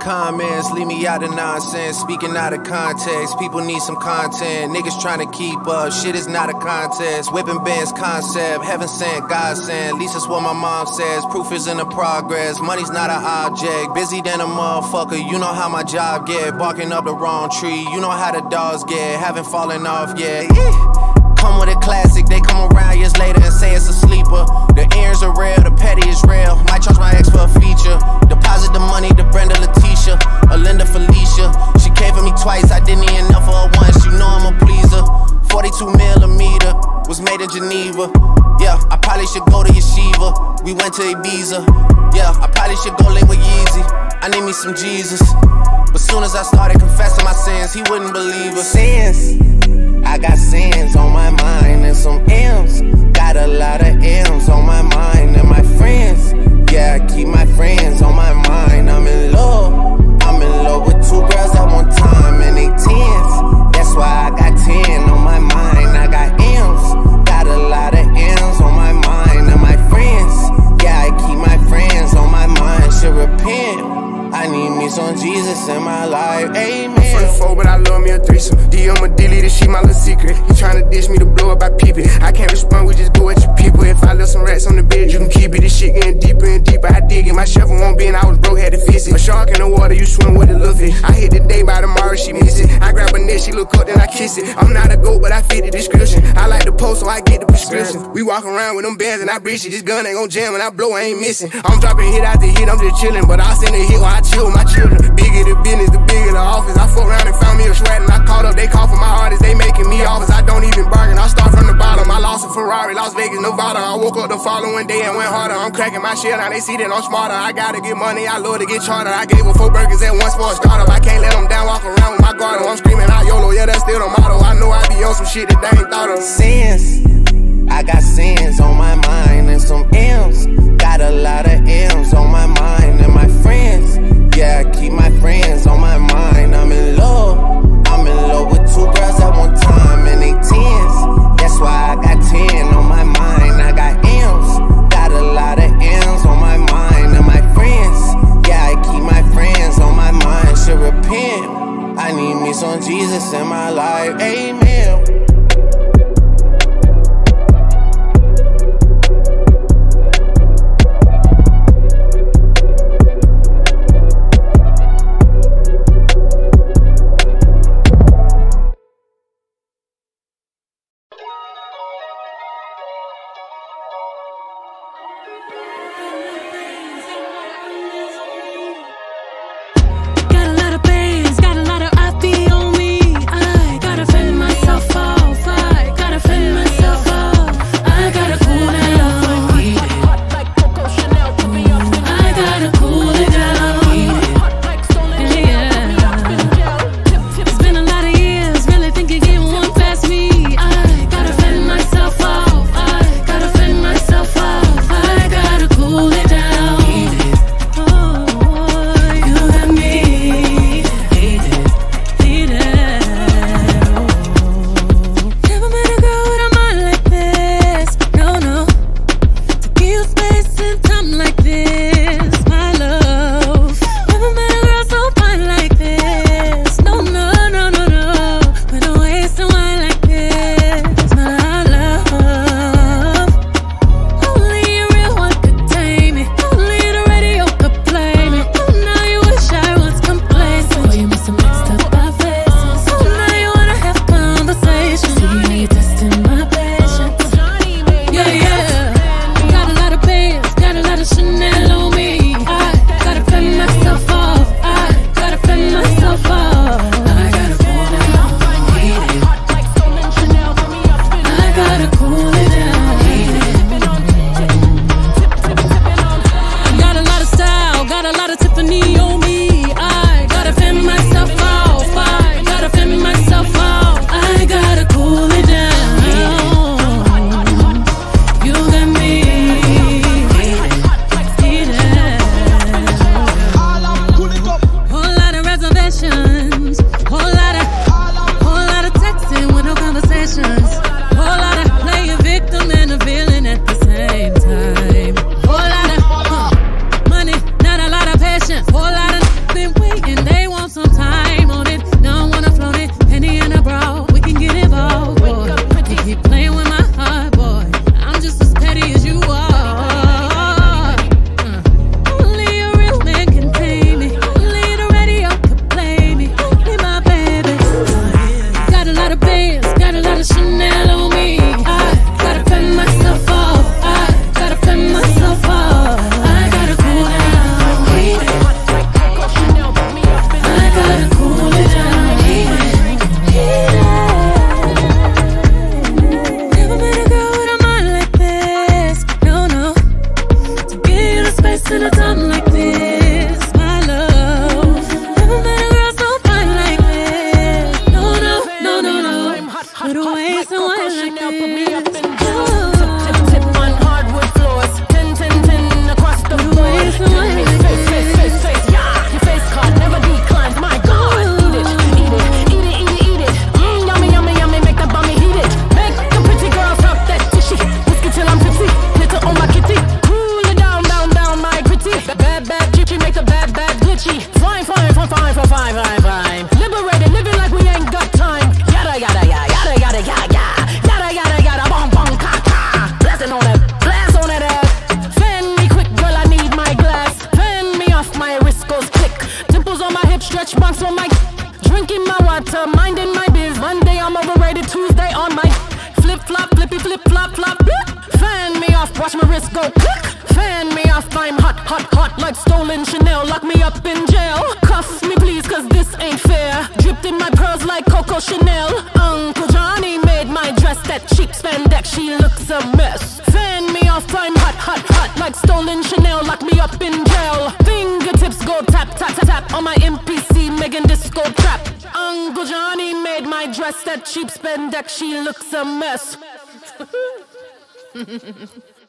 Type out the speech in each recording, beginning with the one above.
the comments, leave me out of nonsense. Speaking out of context, people need some content. Niggas trying to keep up, shit is not a contest. Whipping bands concept, heaven sent, God sent. At least that's what my mom says. Proof is in the progress, money's not an object. Busy than a motherfucker, you know how my job get. Barking up the wrong tree, you know how the dogs get. Haven't fallen off yet. Come with a classic, they come around years later and say it's a sleeper. The earrings are real, the petty is real. Might charge my ex for a feature. Deposit the money to Brenda Leticia or Linda Felicia. She came for me twice, I didn't even know for her once. You know I'm a pleaser. 42 millimeter was made in Geneva. Yeah, I probably should go to Yeshiva. We went to Ibiza. Yeah, I probably should go link with Yeezy. I need me some Jesus. But soon as I started confessing my sins, he wouldn't believe us. Sins. I got sins on my mind and some M's. Got a lot of M's on my mind and my friends. Yeah, I keep my friends on my mind. Walk around with them bands and I breach it. This gun ain't gon' jam and I blow, I ain't missing. I'm dropping hit after hit, I'm just chillin'. But I send a hit while I chill with my children. Bigger the business, the bigger the office. I fuck around and found me a shred and I caught up. They call for my artists, they making me offers. I don't even bargain, I start from the bottom. I lost a Ferrari, Las Vegas, Nevada. I woke up the following day and went harder. I'm cracking my shit, now they see that I'm smarter. I gotta get money, I love to get charter. I gave her four burgers at once for a startup. I can't let them down, walk around with my guard. I'm screaming out YOLO, yeah, that's still the motto. I know I be on some shit that they ain't thought of. Sins. I got sins on my mind and some M's. Got a lot of M's on my mind and my friends. Yeah, I keep my friends on my mind. I'm in love. I'm in love with two girls to the dumb like me. that cheap spandex, she looks a mess.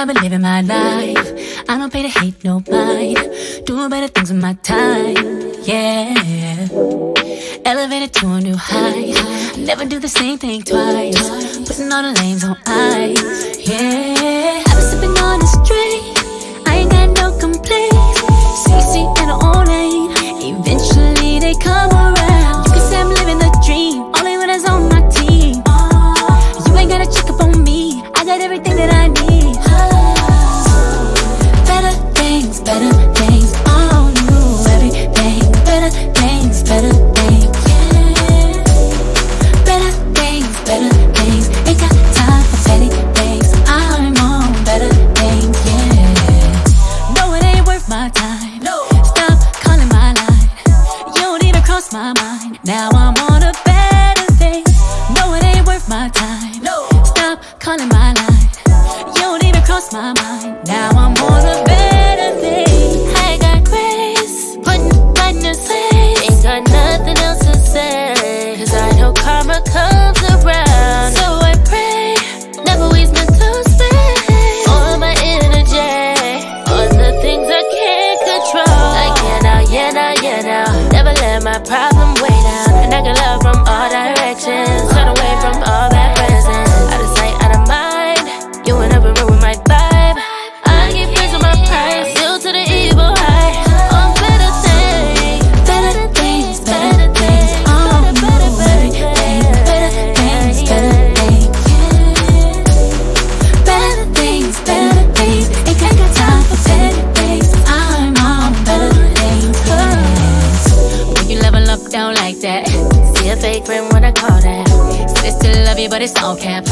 I've been living my life. I don't pay to hate nobody. Doing better things with my time. Yeah. Elevated to a new height. Never do the same thing twice. Putting all the lanes on ice. Yeah. I've been sipping on the street. But it's all cap.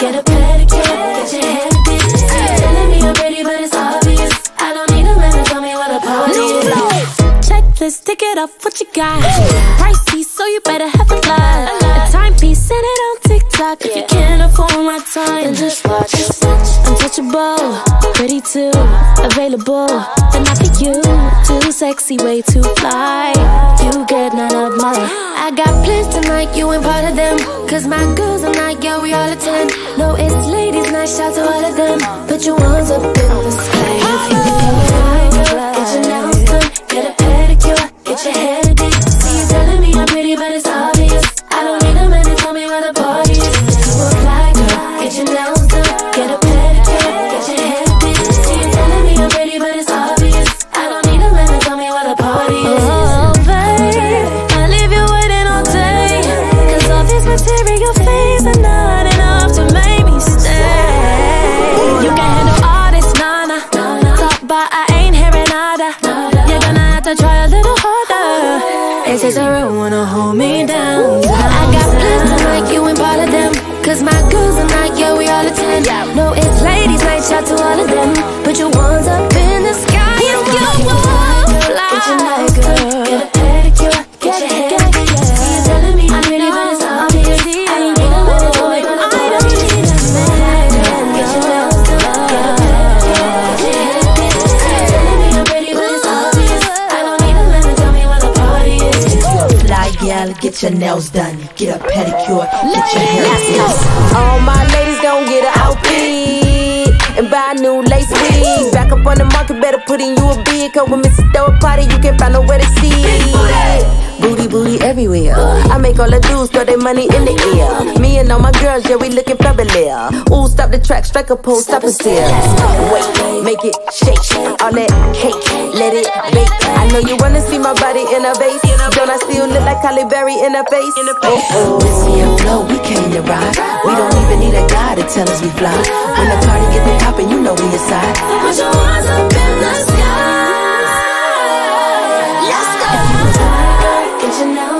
Get a pedicure, get your hair. See telling me I'm pretty, but it's obvious. I don't need a man to tell me where the party is. Checklist, tick it off, what you got? Pricey, so you better have a lot. A timepiece, send it on TikTok. If you can't afford my time, then just watch. Untouchable, pretty too, available. Then I pick you, too sexy, way too fly. You get none of mine. I got plans tonight, you ain't part of them. Cause my girls are not, yeah, we all attend. No, it's ladies' night, shout to all of them. Put your ones up in the sky. If you fly, get your nails done, get a pedicure, get your hair did. See you telling me I'm pretty, but it's It takes a real one to hold me down. I got plans tonight, you ain't part of them. Cause my girls are not, yeah, we all attend. No, it's ladies' night, shout to all of them. Put your ones up nails done, get a pedicure, get your hair fixed. All my ladies gon' get an outfit and buy a new lace wig. Back up on the market, better put in you a bid. Cause when Mrs. Throw a party, you can't find nowhere to see. Booty, booty everywhere. I make all the dudes throw their money in the air. Me and all my girls, yeah, we looking fabulous. Ooh, stop the track, strike a pose, stop and steer. Wait, make it shake. All that cake, let it bake. I know you wanna see my body in a vase. Don't I still look like Halle Berry in a face? Oh, oh. This here flow, we came to ride. We don't even need a guy to tell us we fly. When the party get the poppin', you know we inside. Put your arms up in the sky. Let's go. Get your